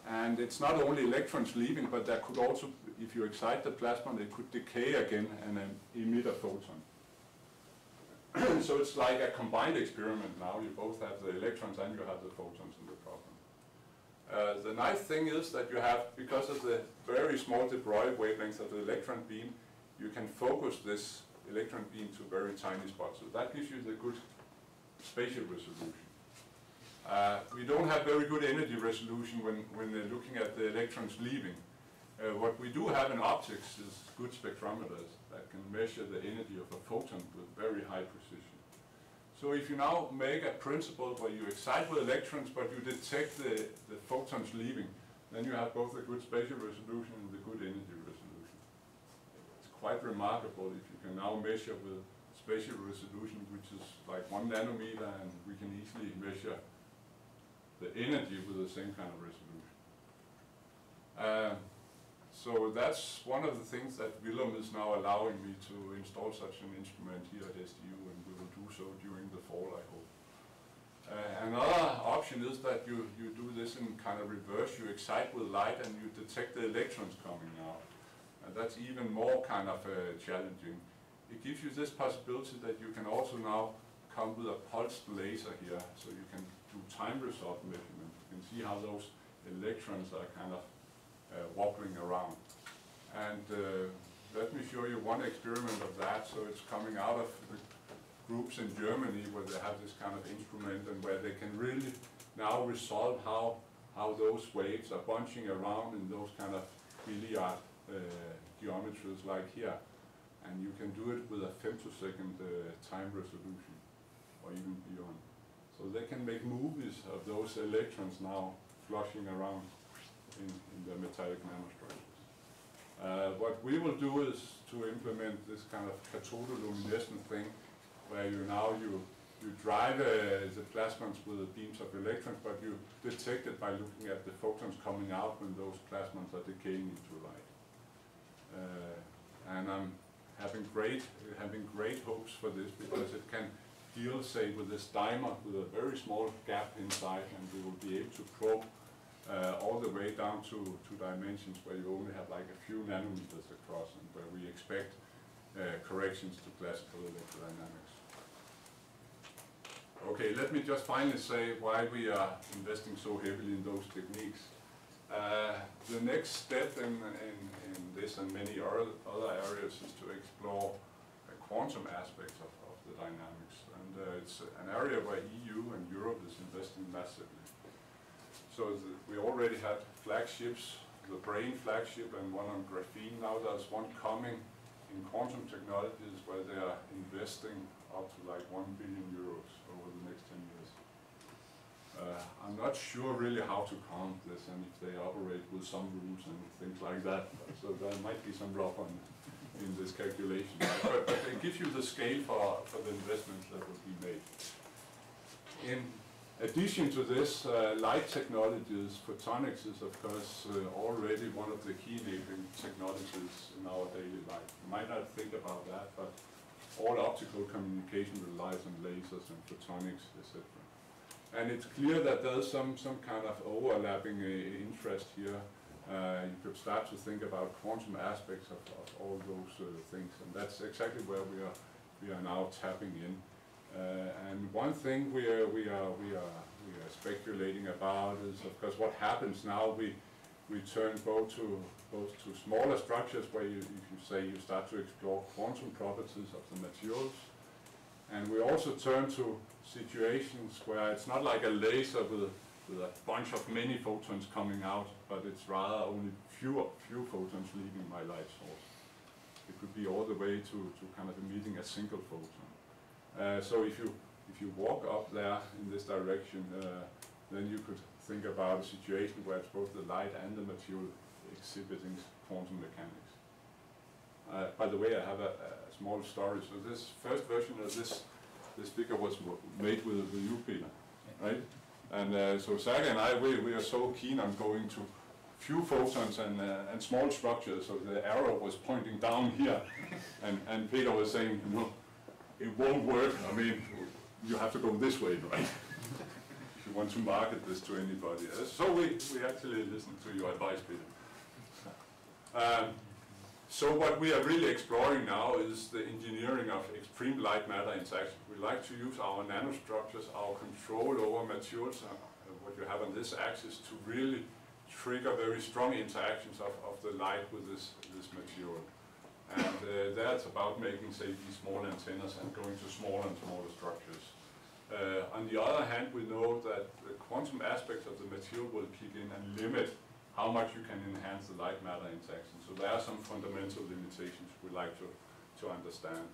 and it's not only electrons leaving, but there could also, if you excite the plasma, it could decay again and then emit a photon. so it's like a combined experiment now. You both have the electrons and you have the photons in the problem. Uh, the nice thing is that you have, because of the very small de Broglie wavelength of the electron beam, you can focus this electron beam to very tiny spots. So that gives you the good spatial resolution. Uh, we don't have very good energy resolution when, when they're looking at the electrons leaving. Uh, what we do have in optics is good spectrometers that can measure the energy of a photon with very high precision. So if you now make a principle where you excite with electrons but you detect the, the photons leaving, then you have both a good spatial resolution and the good energy quite remarkable if you can now measure with spatial resolution which is like one nanometer and we can easily measure the energy with the same kind of resolution. Uh, so that's one of the things that Villum is now allowing me to install such an instrument here at SDU and we will do so during the fall, I hope. Uh, another option is that you, you do this in kind of reverse. You excite with light and you detect the electrons coming out. And that's even more kind of uh, challenging. It gives you this possibility that you can also now come with a pulsed laser here, so you can do time result measurement. You can see how those electrons are kind of uh, wobbling around. And uh, let me show you one experiment of that. So it's coming out of the groups in Germany where they have this kind of instrument and where they can really now resolve how, how those waves are bunching around in those kind of billiard geometries like here. And you can do it with a femtosecond uh, time resolution or even beyond. So they can make movies of those electrons now flushing around in, in the metallic nanostructures. Uh, what we will do is to implement this kind of cathodoluminescent thing, where you now you you drive uh, the plasmons with the beams of electrons, but you detect it by looking at the photons coming out when those plasmons are decaying into light. Uh, and I'm having great having great hopes for this because it can deal, say, with this dimer with a very small gap inside, and we will be able to probe uh, all the way down to, to dimensions where you only have like a few nanometers across, and where we expect uh, corrections to classical electrodynamics. Okay, let me just finally say why we are investing so heavily in those techniques. Uh, the next step in, in, in, this and many other, areas is to explore the quantum aspects of, of the dynamics and uh, it's an area where EU and Europe is investing massively. So the, we already had flagships, the BRAIN flagship and one on graphene. Now there's one coming in quantum technologies where they are investing up to like 1 billion euros over the next 10 years. Uh, I'm not sure really how to count this and if they operate with some rules and things like that. So there might be some rub on in this calculation. But, but it gives you the scale for, for the investments that will be made. In addition to this, uh, light technologies, photonics is of course uh, already one of the key enabling technologies in our daily life. You might not think about that, but all optical communication relies on lasers and photonics, etc. And it's clear that there's some, some kind of overlapping uh, interest here. Uh, you could start to think about quantum aspects of, of all those uh, things, and that's exactly where we are, we are now tapping in. Uh, and one thing we are, we, are, we, are, we are speculating about is, of course, what happens now. We, we turn both to, both to smaller structures where you, if you say you start to explore quantum properties of the materials, and we also turn to situations where it's not like a laser with, with a bunch of many photons coming out, but it's rather only few, few photons leaving my light source. It could be all the way to, to kind of emitting a single photon. Uh, so if you, if you walk up there in this direction, uh, then you could think about a situation where it's both the light and the material exhibiting quantum mechanics. Uh, by the way, I have a, a small story. So this first version of this this figure was made with, you, Peter, right? And uh, so Saga and I, we, we are so keen on going to few photons and, uh, and small structures. So the arrow was pointing down here, and, and Peter was saying, no, it won't work. I mean, you have to go this way, right? if you want to market this to anybody. Uh, so we, we actually listened to your advice, Peter. Um, so what we are really exploring now is the engineering of extreme light matter interaction. We like to use our nanostructures, our control over materials, uh, what you have on this axis, to really trigger very strong interactions of, of the light with this, this material. And uh, that's about making, say, these small antennas and going to smaller and smaller structures. Uh, on the other hand, we know that the quantum aspects of the material will kick in and limit how much you can enhance the light matter interaction. So there are some fundamental limitations we like to, to understand.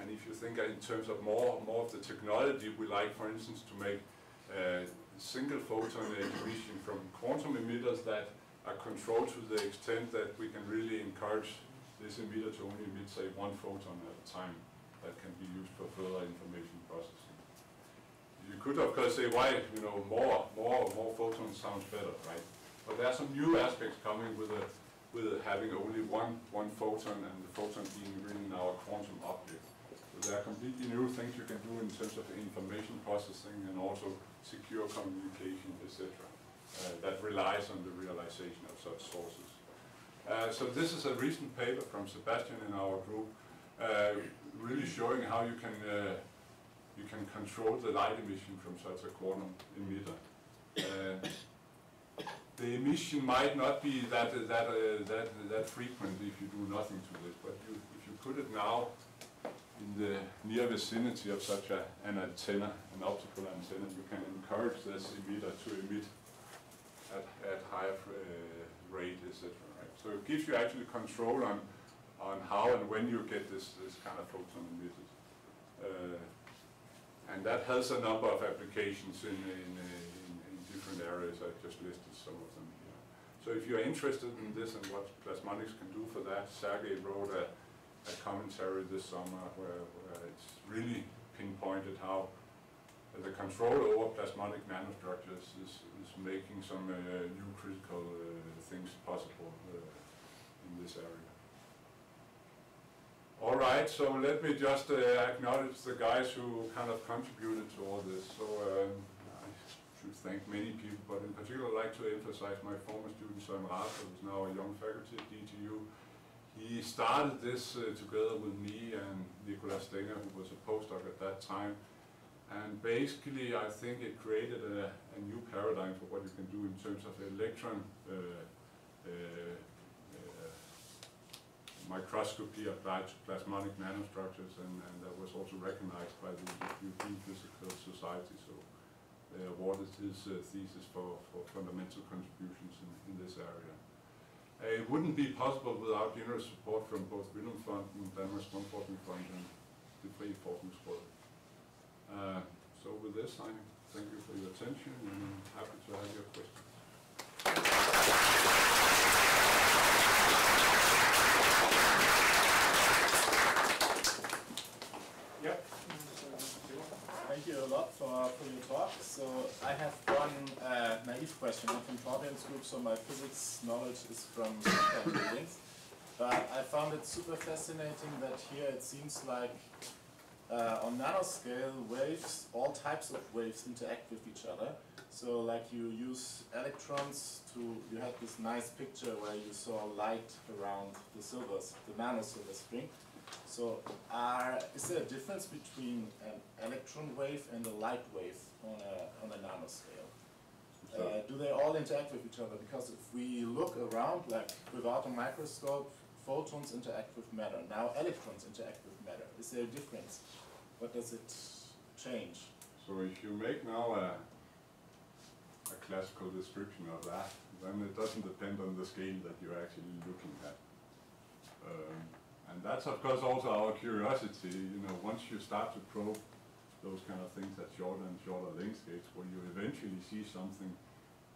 And if you think in terms of more, more of the technology, we like, for instance, to make uh, single photon emission from quantum emitters that are controlled to the extent that we can really encourage this emitter to only emit, say, one photon at a time that can be used for further information processing. You could, of course, say, why, you know, more, more, more photons sounds better, right? But there are some new aspects coming with, a, with having only one, one photon and the photon being really now a quantum object. So there are completely new things you can do in terms of information processing and also secure communication, etc. Uh, that relies on the realization of such sources. Uh, so this is a recent paper from Sebastian in our group, uh, really showing how you can uh, you can control the light emission from such a quantum emitter. Uh, the emission might not be that, that, uh, that, that frequent if you do nothing to this, but you, if you put it now in the near vicinity of such a, an antenna, an optical antenna, you can encourage this emitter to emit at, at higher uh, rate, etc. Right? So it gives you actually control on, on how and when you get this, this kind of photon emitted. Uh, and that has a number of applications in, in, in different areas. I just listed some of them here. So if you're interested in this and what plasmonics can do for that, Sergey wrote a, a commentary this summer where, where it's really pinpointed how the control over plasmonic nanostructures is, is making some uh, new critical uh, things possible uh, in this area. All right, so let me just uh, acknowledge the guys who kind of contributed to all this. So um, Thank many people, but in particular I'd like to emphasize my former student Søren Raza, who is now a young faculty at DTU. He started this uh, together with me and Nicolas Stenger, who was a postdoc at that time. And basically, I think it created a, a new paradigm for what you can do in terms of electron uh, uh, uh, microscopy applied to plasmonic nanostructures, and, and that was also recognized by the European Physical Society. So they awarded his uh, thesis for, for fundamental contributions in, in this area. Uh, it wouldn't be possible without generous support from both Villum Fund and Danmarks Grundforskning Fund and the frie forskningsråd. Uh, so with this, I thank you for your attention and I'm happy to have your questions. Thank you a lot for, for your talk. So I have one uh, naive question. I'm from Torbian's group, so my physics knowledge is from buildings. But I found it super fascinating that here it seems like uh, on nanoscale waves, all types of waves interact with each other. So like you use electrons to, you had this nice picture where you saw light around the silvers, the nanosilver string. So are, is there a difference between an electron wave and a light wave on a, on a nanoscale? Uh, do they all interact with each other? Because if we look around, like without a microscope, photons interact with matter. Now electrons interact with matter. Is there a difference? What does it change? So if you make now a, a classical description of that, then it doesn't depend on the scale that you're actually looking at. Um, and that's of course also our curiosity, you know, once you start to probe those kind of things at shorter and shorter length scales, where you eventually see something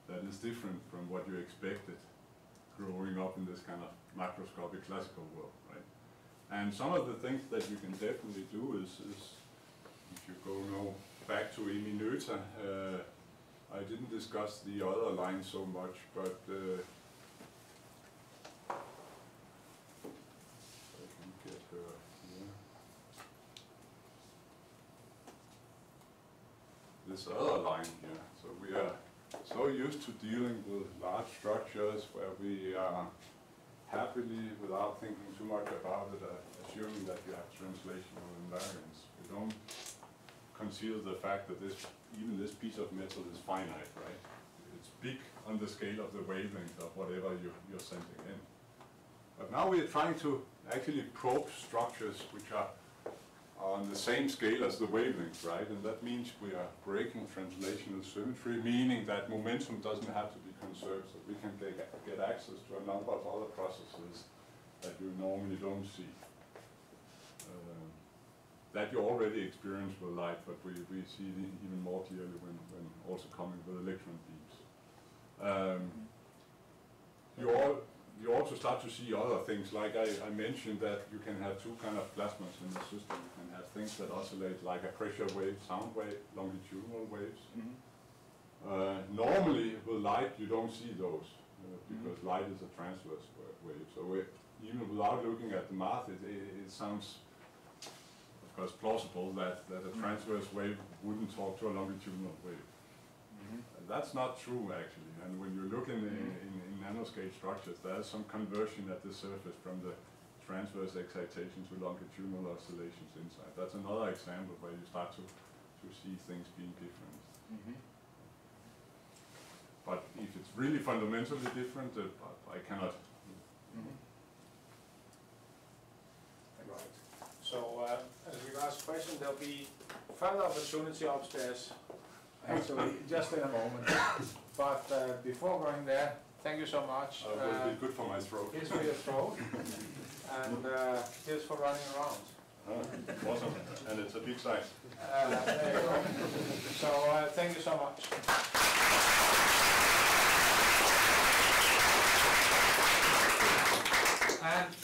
that is different from what you expected growing up in this kind of macroscopic classical world, right? And some of the things that you can definitely do is, is if you go now back to Emmy Noether, uh, I didn't discuss the other line so much, but uh, I can get her here. This other line here, so we are so used to dealing with large structures where we are happily, without thinking too much about it, uh, assuming that you have translational invariance. We don't conceal the fact that this, even this piece of metal is finite, right? It's big on the scale of the wavelength of whatever you, you're sending in. But now we are trying to actually probe structures which are on the same scale as the wavelength, right? And that means we are breaking translational symmetry, meaning that momentum doesn't have to be conserved, so we can get, get access to a number of other processes that you normally don't see. Um, that you already experience with light, but we, we see even more clearly when, when also coming with electron beams. Um, you all, you also start to see other things, like I, I mentioned that you can have two kind of plasmas in the system. You can have things that oscillate like a pressure wave, sound wave, longitudinal waves. Uh, normally with light you don't see those uh, because light is a transverse wave. So we, even without looking at the math, it, it, it sounds of course plausible that, that a Mhm. transverse wave wouldn't talk to a longitudinal wave. Uh, That's not true actually, and when you look in, the, in, in nanoscale structures, there's some conversion at the surface from the transverse excitation to longitudinal oscillations inside. That's another example where you start to, to see things being different. Mhm. But if it's really fundamentally different, uh, I I cannot. Mhm. Right. So, uh, as regards question, there'll be further opportunity upstairs, actually, just in a moment. But uh, before going there, Thank you so much. Uh, be good for my stroke. Here's for your stroke, and uh, here's for running around. Ah, awesome, and it's a big size. Uh, so uh, thank you so much. And, uh,